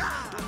Ah!